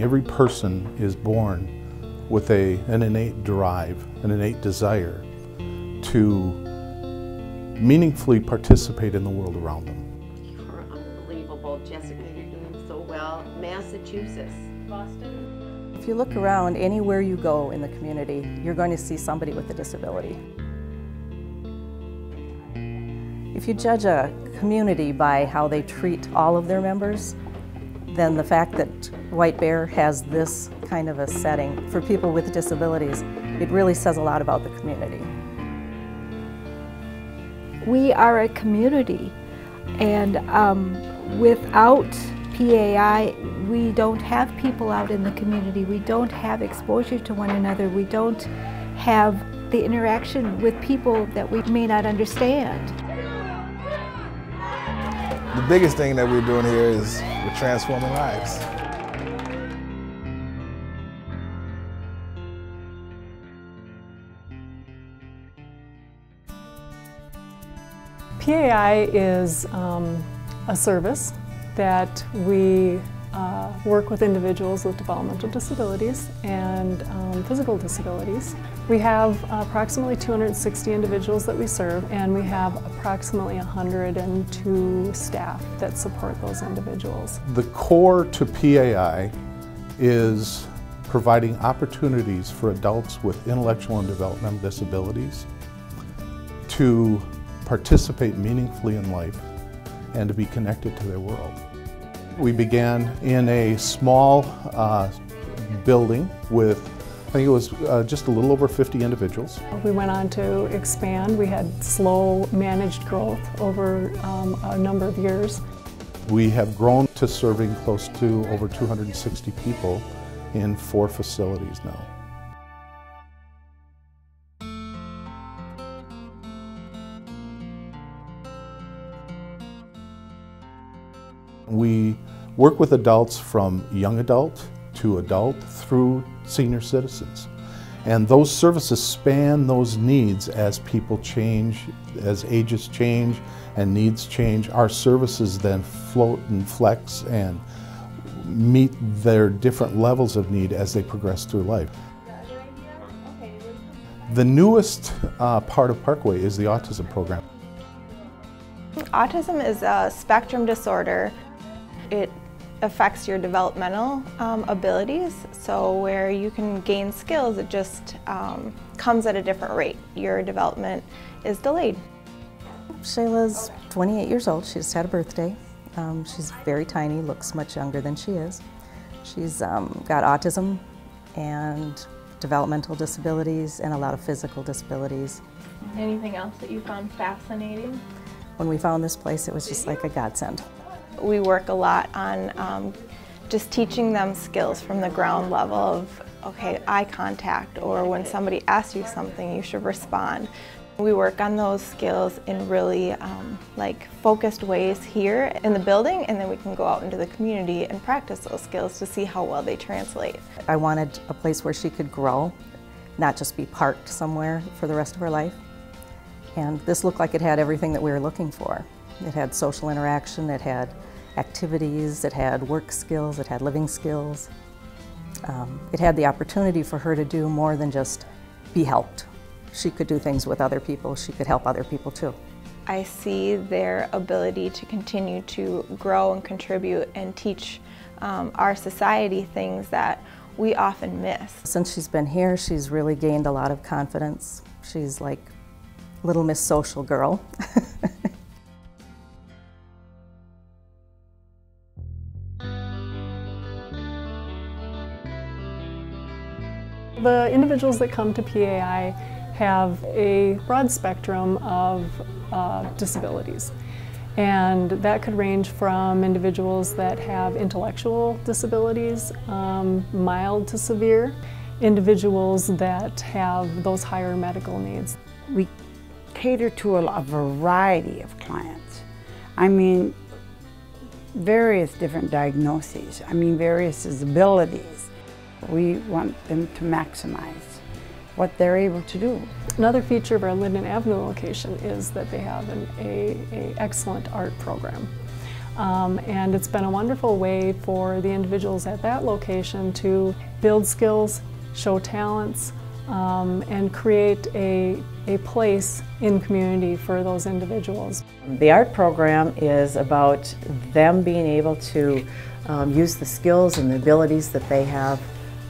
Every person is born with a, an innate drive, an innate desire to meaningfully participate in the world around them. You're unbelievable, Jessica. You're doing so well. Massachusetts. Boston. If you look around anywhere you go in the community, you're going to see somebody with a disability. If you judge a community by how they treat all of their members, then the fact that White Bear has this kind of a setting for people with disabilities, it really says a lot about the community. We are a community and um, without PAI, we don't have people out in the community. We don't have exposure to one another. We don't have the interaction with people that we may not understand. The biggest thing that we're doing here is we're transforming lives. PAI is um, a service that we uh, work with individuals with developmental disabilities and um, physical disabilities. We have approximately 260 individuals that we serve and we have approximately 102 staff that support those individuals. The core to PAI is providing opportunities for adults with intellectual and developmental disabilities to participate meaningfully in life and to be connected to their world. We began in a small uh, building with, I think it was uh, just a little over 50 individuals. We went on to expand. We had slow managed growth over um, a number of years. We have grown to serving close to over 260 people in four facilities now. We work with adults from young adult to adult through senior citizens. And those services span those needs as people change, as ages change and needs change. Our services then float and flex and meet their different levels of need as they progress through life. The newest uh, part of Parkway is the autism program. Autism is a spectrum disorder it affects your developmental um, abilities. So where you can gain skills, it just um, comes at a different rate. Your development is delayed. Shayla's 28 years old. She just had a birthday. Um, she's very tiny, looks much younger than she is. She's um, got autism and developmental disabilities and a lot of physical disabilities. Anything else that you found fascinating? When we found this place, it was just like a godsend. We work a lot on um, just teaching them skills from the ground level of, okay, eye contact, or when somebody asks you something, you should respond. We work on those skills in really um, like focused ways here in the building and then we can go out into the community and practice those skills to see how well they translate. I wanted a place where she could grow, not just be parked somewhere for the rest of her life. And this looked like it had everything that we were looking for. It had social interaction, it had activities, it had work skills, it had living skills. Um, it had the opportunity for her to do more than just be helped. She could do things with other people, she could help other people too. I see their ability to continue to grow and contribute and teach um, our society things that we often miss. Since she's been here, she's really gained a lot of confidence. She's like little Miss Social Girl. The individuals that come to PAI have a broad spectrum of uh, disabilities. And that could range from individuals that have intellectual disabilities, um, mild to severe, individuals that have those higher medical needs. We cater to a, a variety of clients. I mean, various different diagnoses. I mean, various disabilities. We want them to maximize what they're able to do. Another feature of our Linden Avenue location is that they have an a, a excellent art program. Um, and it's been a wonderful way for the individuals at that location to build skills, show talents, um, and create a, a place in community for those individuals. The art program is about them being able to um, use the skills and the abilities that they have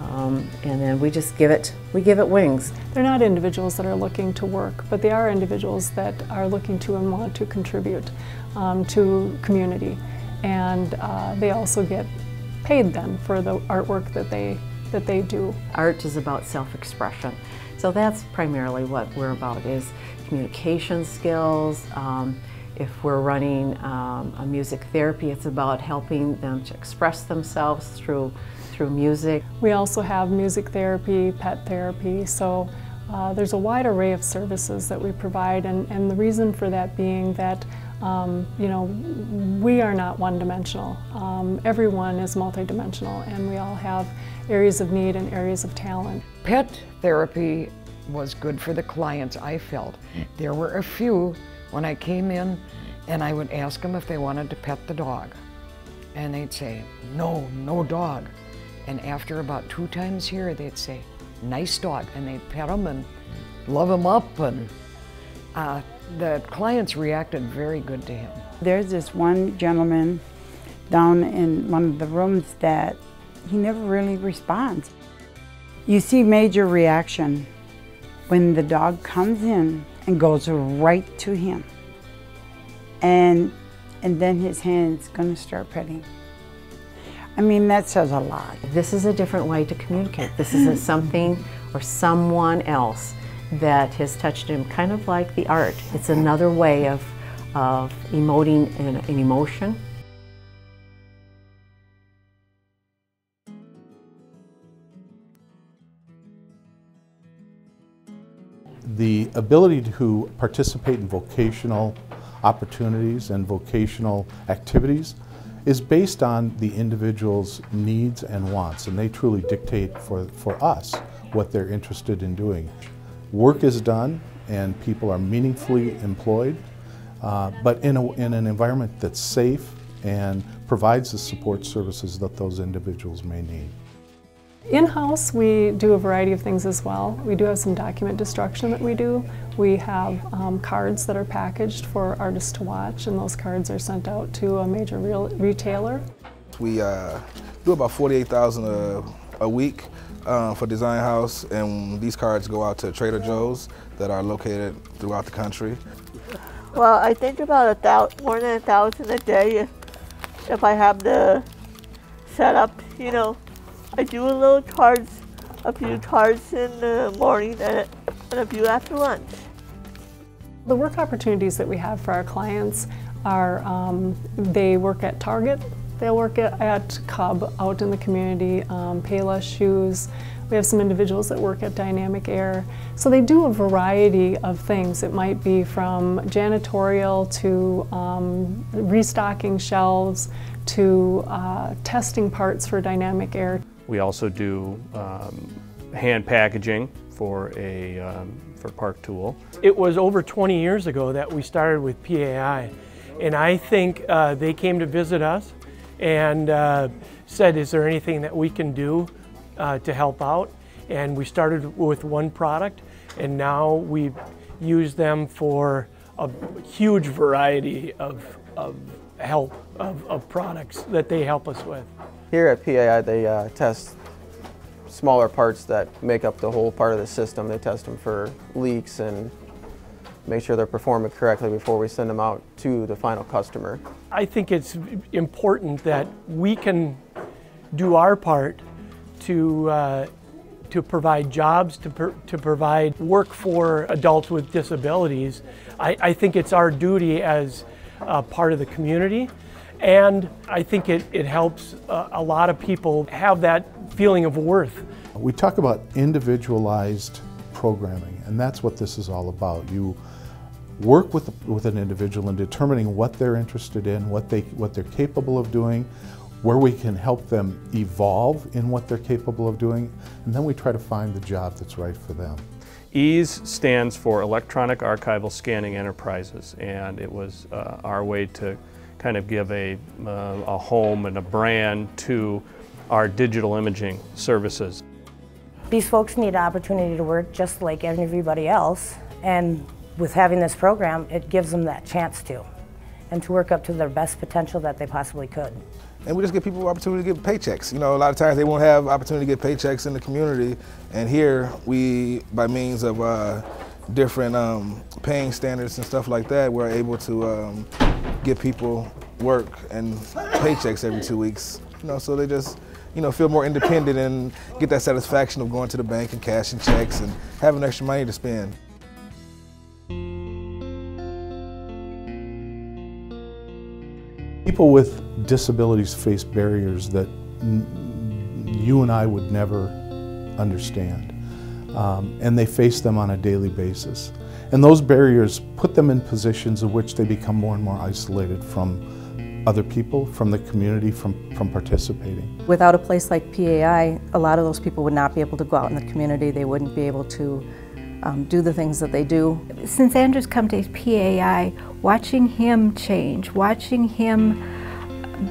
um, and then we just give it we give it wings. They're not individuals that are looking to work, but they are individuals that are looking to and want to contribute um, to community, and uh, they also get paid then for the artwork that they that they do. Art is about self-expression, so that's primarily what we're about is communication skills. Um, if we're running um, a music therapy, it's about helping them to express themselves through through music. We also have music therapy, pet therapy, so uh, there's a wide array of services that we provide, and, and the reason for that being that um, you know, we are not one-dimensional. Um, everyone is multidimensional, and we all have areas of need and areas of talent. Pet therapy was good for the clients, I felt. There were a few when I came in and I would ask them if they wanted to pet the dog. And they'd say, no, no dog. And after about two times here, they'd say, nice dog. And they'd pet them and love him up. And uh, the clients reacted very good to him. There's this one gentleman down in one of the rooms that he never really responds. You see major reaction when the dog comes in and goes right to him. And, and then his hand's gonna start petting. I mean, that says a lot. This is a different way to communicate. This is something or someone else that has touched him, kind of like the art. It's another way of, of emoting an, an emotion. The ability to participate in vocational opportunities and vocational activities is based on the individual's needs and wants, and they truly dictate for, for us what they're interested in doing. Work is done and people are meaningfully employed, uh, but in, a, in an environment that's safe and provides the support services that those individuals may need. In-house, we do a variety of things as well. We do have some document destruction that we do. We have um, cards that are packaged for artists to watch, and those cards are sent out to a major real retailer. We uh, do about 48,000 a, a week uh, for Design House, and these cards go out to Trader Joe's that are located throughout the country. Well, I think about a thousand, more than a thousand a day if, if I have the setup, you know. I do a little cards, a few cards in the morning and a, and a few after lunch. The work opportunities that we have for our clients are um, they work at Target, they'll work at, at Cub out in the community, um, Payless Shoes. We have some individuals that work at Dynamic Air. So they do a variety of things. It might be from janitorial to um, restocking shelves to uh, testing parts for Dynamic Air. We also do um, hand packaging for a um, for Park Tool. It was over 20 years ago that we started with PAI, and I think uh, they came to visit us and uh, said, "Is there anything that we can do uh, to help out?" And we started with one product, and now we use them for a huge variety of, of help of, of products that they help us with. Here at PAI, they uh, test smaller parts that make up the whole part of the system. They test them for leaks and make sure they're performing correctly before we send them out to the final customer. I think it's important that we can do our part to uh, to provide jobs, to, to provide work for adults with disabilities. I, I think it's our duty as a part of the community and I think it, it helps uh, a lot of people have that feeling of worth. We talk about individualized programming, and that's what this is all about. You work with, with an individual in determining what they're interested in, what, they, what they're capable of doing, where we can help them evolve in what they're capable of doing, and then we try to find the job that's right for them. EASE stands for Electronic Archival Scanning Enterprises, and it was uh, our way to kind of give a, uh, a home and a brand to our digital imaging services. These folks need an opportunity to work just like everybody else, and with having this program, it gives them that chance to, and to work up to their best potential that they possibly could. And we just give people opportunity to get paychecks. You know, a lot of times they won't have opportunity to get paychecks in the community, and here we, by means of uh, different um, paying standards and stuff like that, we're able to um, give people work and paychecks every two weeks. You know, so they just you know, feel more independent and get that satisfaction of going to the bank and cashing checks and having extra money to spend. People with disabilities face barriers that you and I would never understand. Um, and they face them on a daily basis. And those barriers put them in positions in which they become more and more isolated from other people, from the community, from, from participating. Without a place like PAI, a lot of those people would not be able to go out in the community. They wouldn't be able to um, do the things that they do. Since Andrew's come to PAI, watching him change, watching him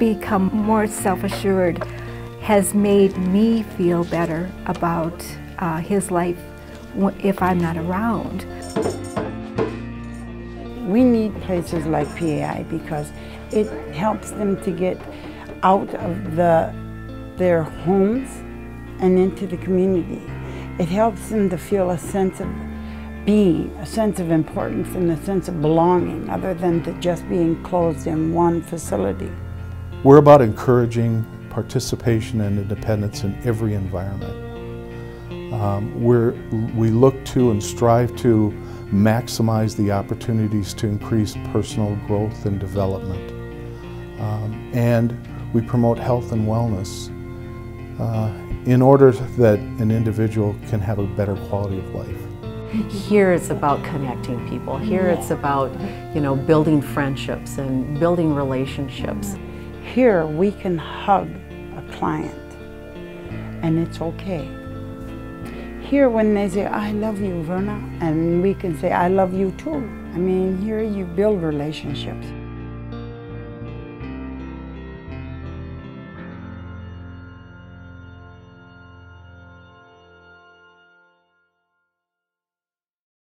become more self-assured has made me feel better about uh, his life if I'm not around. We need places like PAI because it helps them to get out of the, their homes and into the community. It helps them to feel a sense of being, a sense of importance and a sense of belonging other than to just being closed in one facility. We're about encouraging participation and independence in every environment. Um, we're, we look to and strive to maximize the opportunities to increase personal growth and development. Um, and we promote health and wellness uh, in order that an individual can have a better quality of life. Here it's about connecting people. Here it's about, you know, building friendships and building relationships. Here we can hug a client and it's okay. Here when they say, I love you, Verna, and we can say, I love you too. I mean, here you build relationships.